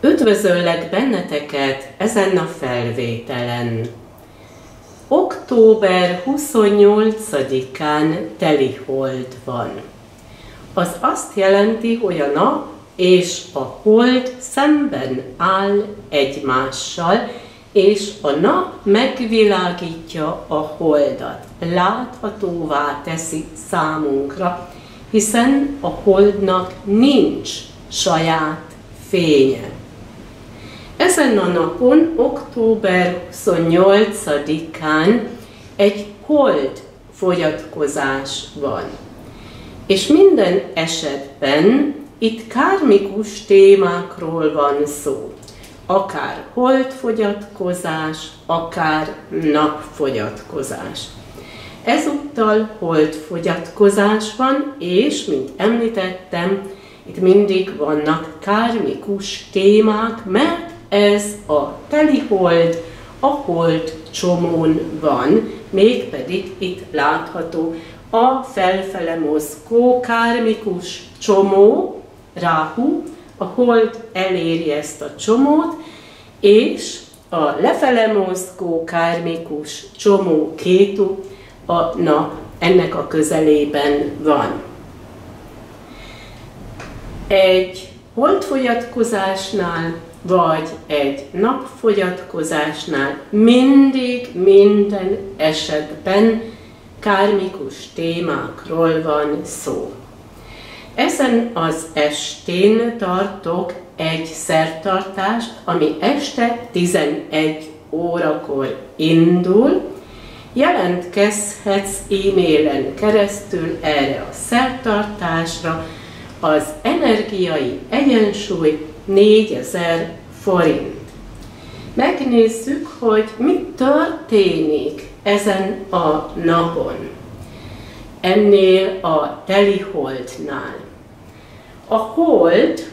Üdvözöllek benneteket ezen a felvételen. Október 28-án teli hold van. Az azt jelenti, hogy a nap és a hold szemben áll egymással, és a nap megvilágítja a holdat, láthatóvá teszi számunkra, hiszen a holdnak nincs saját fénye. Ezen a napon, október 28-án egy hold fogyatkozás van. És minden esetben itt kármikus témákról van szó. Akár holdfogyatkozás, akár napfogyatkozás. Ezúttal holdfogyatkozás van, és, mint említettem, itt mindig vannak kármikus témák, mert ez a telihold, a hold csomón van, mégpedig itt látható a felfele mozgó kármikus csomó, ráhu, a hold eléri ezt a csomót, és a lefele mozgó kármikus csomó kétu a nap ennek a közelében van. Egy holdfogyatkozásnál vagy egy napfogyatkozásnál mindig minden esetben kármikus témákról van szó. Ezen az estén tartok egy szertartást, ami este 11 órakor indul. Jelentkezhetsz e-mailen keresztül erre a szertartásra. Az energiai egyensúly 4000 forint. Megnézzük, hogy mi történik ezen a napon, ennél a teliholdnál. A hold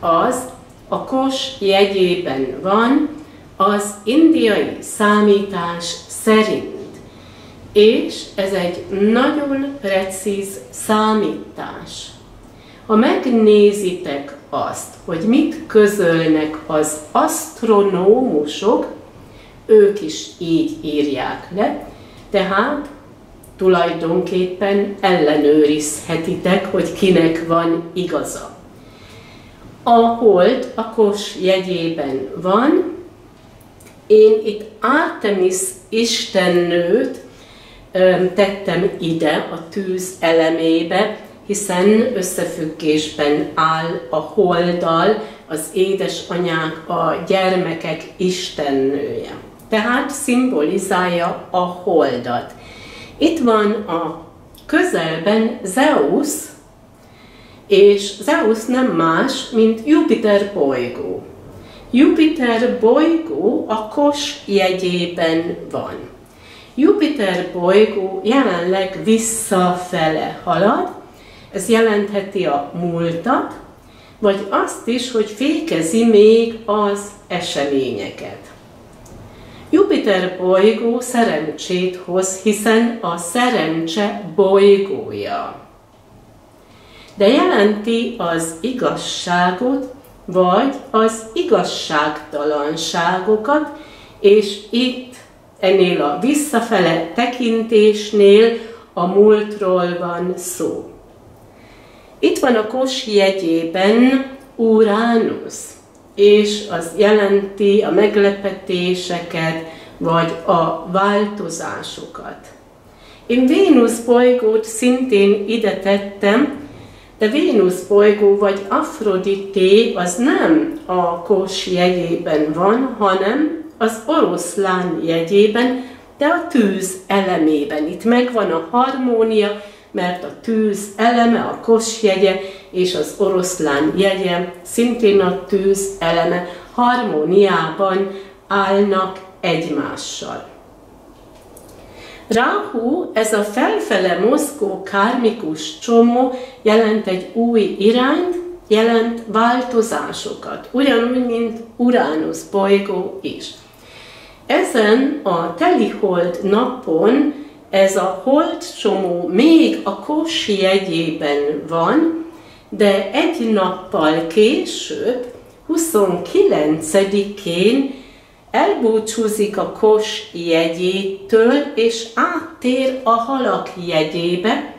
az a kos jegyében van az indiai számítás szerint, és ez egy nagyon precíz számítás. Ha megnézitek azt, hogy mit közölnek az asztronómusok, ők is így írják le, tehát tulajdonképpen ellenőrizhetitek, hogy kinek van igaza. A hold a kos jegyében van, én itt Artemis istennőt tettem ide a tűz elemébe, hiszen összefüggésben áll a holdal, az édesanyák, a gyermekek istennője. Tehát szimbolizálja a holdat. Itt van a közelben Zeus, és Zeus nem más, mint Jupiter bolygó. Jupiter bolygó a kos jegyében van. Jupiter bolygó jelenleg visszafele halad, ez jelentheti a múltat, vagy azt is, hogy fékezi még az eseményeket. Jupiter bolygó szerencsét hoz, hiszen a szerencse bolygója. De jelenti az igazságot, vagy az igazságtalanságokat, és itt ennél a visszafele tekintésnél a múltról van szó. Itt van a kos jegyében Uránusz, és az jelenti a meglepetéseket, vagy a változásokat. Én Vénusz bolygót szintén ide tettem, de Vénusz bolygó vagy Afrodité az nem a kos jegyében van, hanem az oroszlán jegyében, de a tűz elemében. Itt megvan a harmónia, mert a tűz eleme, a kos jegye és az oroszlán jegye, szintén a tűz eleme harmóniában állnak egymással. Rahu, ez a felfele mozgó kármikus csomó jelent egy új irányt, jelent változásokat, ugyanúgy, mint Uránusz bolygó is. Ezen a telihold napon ez a hold csomó még a kos jegyében van, de egy nappal később 29-én elbúcsúzik a kos jegyétől, és áttér a halak jegyébe,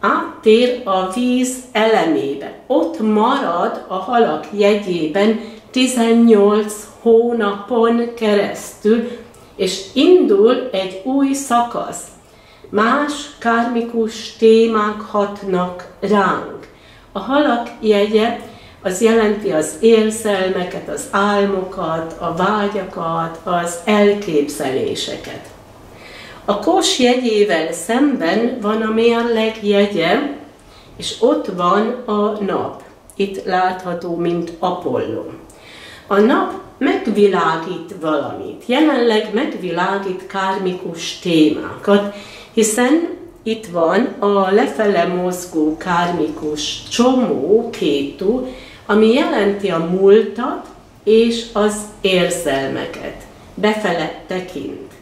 áttér a víz elemébe. Ott marad a halak jegyében 18 hónapon keresztül, és indul egy új szakasz. Más kármikus témák hatnak ránk. A halak jegye az jelenti az érzelmeket, az álmokat, a vágyakat, az elképzeléseket. A kos jegyével szemben van a mérleg jegye, és ott van a nap. Itt látható, mint Apollo. A nap megvilágít valamit, jelenleg megvilágít kármikus témákat, hiszen itt van a lefele mozgó kármikus csomó, kétú, ami jelenti a múltat és az érzelmeket. Befele tekint.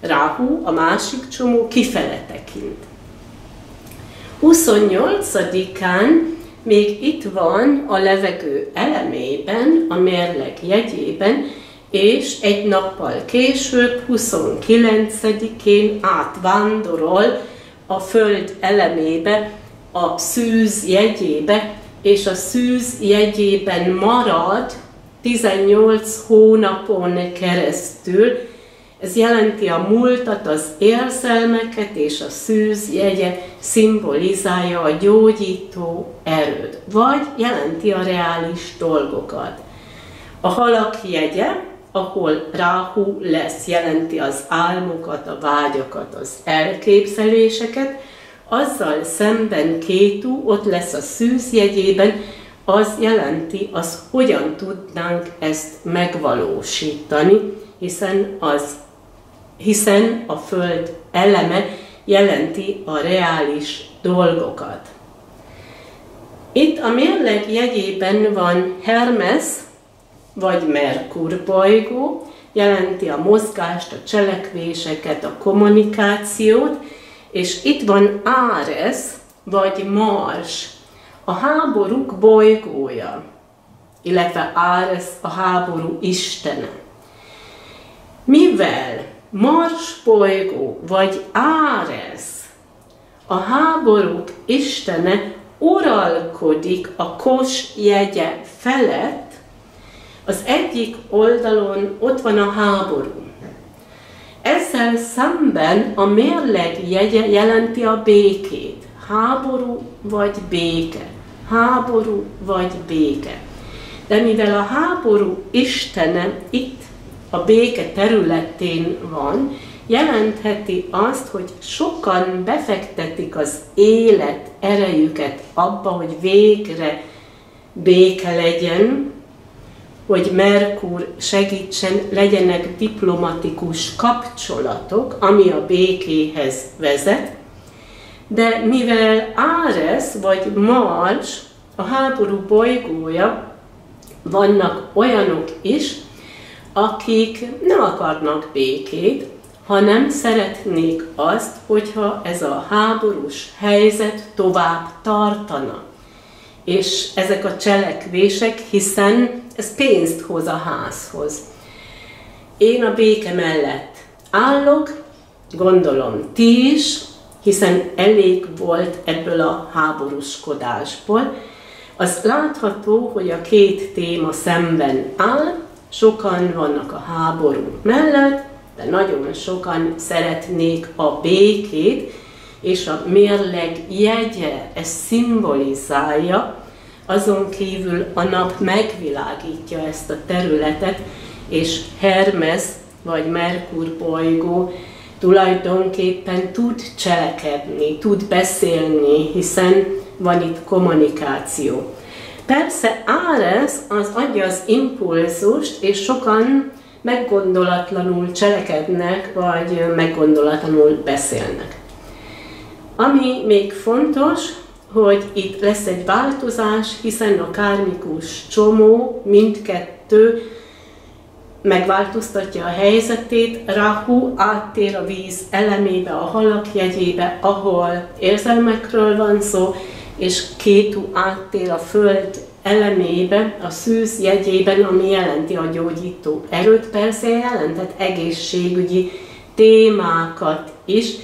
Ráhu, a másik csomó, kifele tekint. 28-án még itt van a levegő elemében, a mérleg jegyében, és egy nappal később, 29-én átvándorol a föld elemébe, a szűz jegyébe, és a szűz jegyében marad 18 hónapon keresztül. Ez jelenti a múltat, az érzelmeket, és a szűz jegye szimbolizálja a gyógyító erőt, vagy jelenti a reális dolgokat. A halak jegye, ahol Ráhu lesz, jelenti az álmokat, a vágyakat, az elképzeléseket, azzal szemben Kétu ott lesz a szűzjegyében, az jelenti, az hogyan tudnánk ezt megvalósítani, hiszen, az, hiszen a Föld eleme jelenti a reális dolgokat. Itt a mérleg jegyében van Hermes, vagy Merkur bolygó, jelenti a mozgást, a cselekvéseket, a kommunikációt, és itt van Áres, vagy Mars, a háborúk bolygója, illetve Áres a háború istene. Mivel Mars bolygó, vagy Áres, a háborúk istene uralkodik a kos jegye felett, az egyik oldalon ott van a háború. Ezzel szemben a mérleg jegye jelenti a békét. Háború vagy béke. Háború vagy béke. De mivel a háború istene itt a béke területén van, jelentheti azt, hogy sokan befektetik az élet erejüket abba, hogy végre béke legyen, hogy Merkur segítsen, legyenek diplomatikus kapcsolatok, ami a békéhez vezet, de mivel Áres vagy Mars, a háború bolygója, vannak olyanok is, akik nem akarnak békét, hanem szeretnék azt, hogyha ez a háborús helyzet tovább tartana. És ezek a cselekvések, hiszen ez pénzt hoz a házhoz. Én a béke mellett állok, gondolom ti is, hiszen elég volt ebből a háborúskodásból. Az látható, hogy a két téma szemben áll, sokan vannak a háború mellett, de nagyon sokan szeretnék a békét, és a mérleg jegye, ez szimbolizálja, azon kívül a nap megvilágítja ezt a területet, és Hermes vagy Merkur bolygó tulajdonképpen tud cselekedni, tud beszélni, hiszen van itt kommunikáció. Persze Áres az adja az impulzust, és sokan meggondolatlanul cselekednek, vagy meggondolatlanul beszélnek. Ami még fontos, hogy itt lesz egy változás, hiszen a kármikus csomó mindkettő megváltoztatja a helyzetét, Rahu áttér a víz elemébe, a halak jegyébe, ahol érzelmekről van szó, és Kétu áttér a föld elemébe, a szűz jegyében, ami jelenti a gyógyító erőt, persze jelentett egészségügyi témákat is,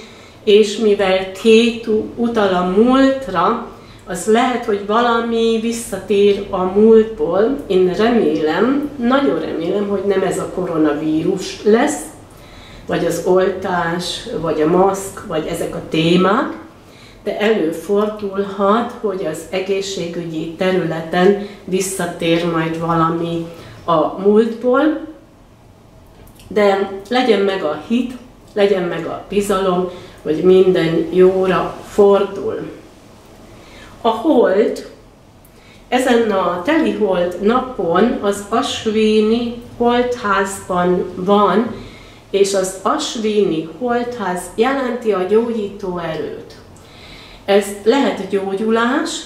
és mivel Kétu utal a múltra, az lehet, hogy valami visszatér a múltból. Én remélem, nagyon remélem, hogy nem ez a koronavírus lesz, vagy az oltás, vagy a maszk, vagy ezek a témák, de előfordulhat, hogy az egészségügyi területen visszatér majd valami a múltból, de legyen meg a hit, legyen meg a bizalom, hogy minden jóra fordul. A hold, ezen a teli hold napon az Asvéni holdházban van, és az Asvéni holdház jelenti a gyógyító erőt. Ez lehet gyógyulás,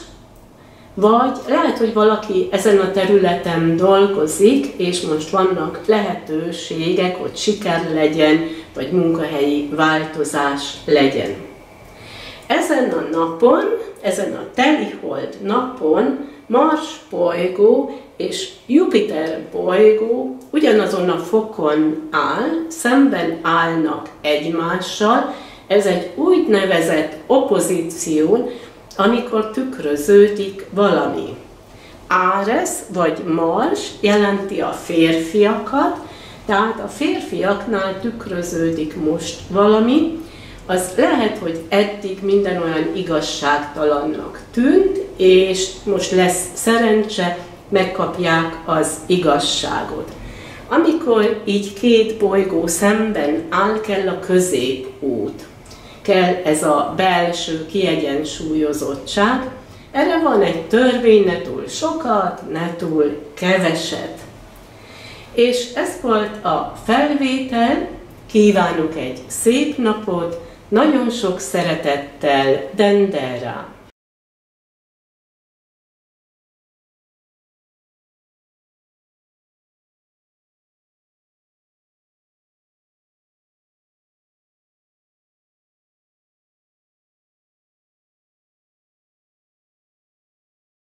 vagy lehet, hogy valaki ezen a területen dolgozik, és most vannak lehetőségek, hogy siker legyen, vagy munkahelyi változás legyen. Ezen a napon, ezen a telihold napon Mars bolygó és Jupiter bolygó ugyanazon a fokon áll, szemben állnak egymással, ez egy úgynevezett opozíció, amikor tükröződik valami. Áres vagy Mars jelenti a férfiakat, tehát a férfiaknál tükröződik most valami, az lehet, hogy eddig minden olyan igazságtalannak tűnt, és most lesz szerencse, megkapják az igazságot. Amikor így két bolygó szemben áll, kell a középút kell ez a belső kiegyensúlyozottság. Erre van egy törvény, ne túl sokat, ne túl keveset. És ez volt a felvétel, kívánok egy szép napot, nagyon sok szeretettel, Dendera!